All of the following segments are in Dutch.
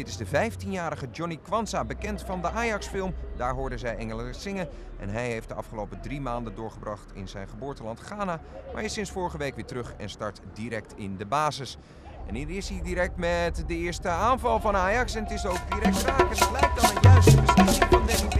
Dit is de 15-jarige Johnny Kwanzaa, bekend van de Ajax-film. Daar hoorden zij Engelen zingen. En hij heeft de afgelopen drie maanden doorgebracht in zijn geboorteland Ghana. Maar is sinds vorige week weer terug en start direct in de basis. En hier is hij direct met de eerste aanval van Ajax. En het is ook direct raken. Het lijkt dan een juiste beslissing van Danny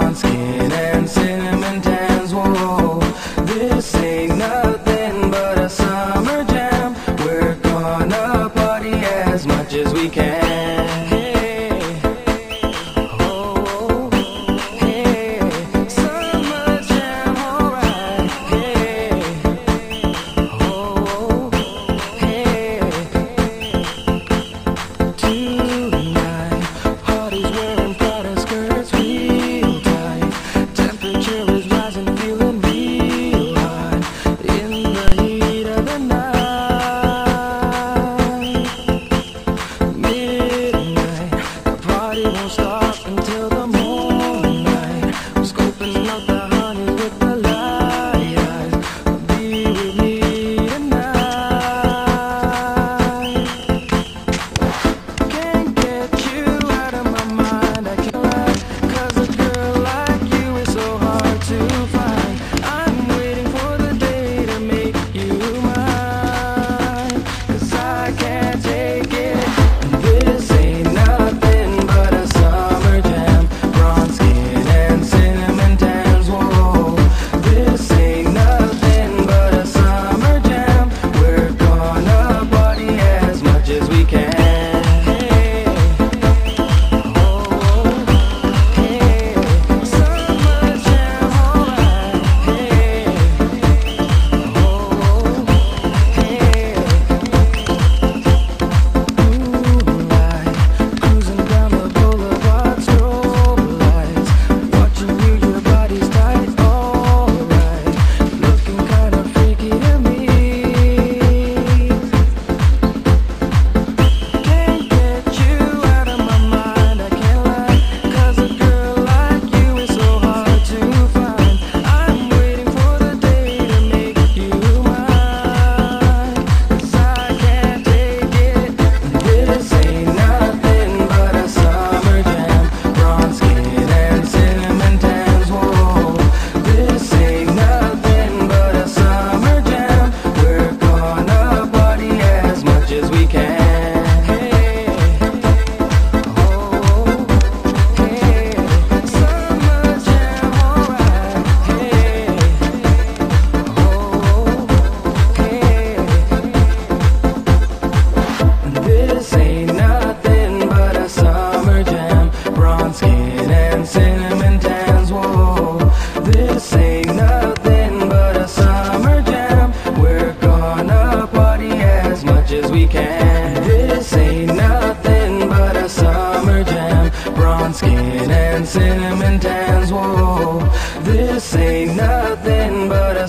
On skin.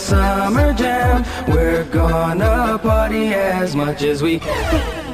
summer jam. We're gonna party as much as we can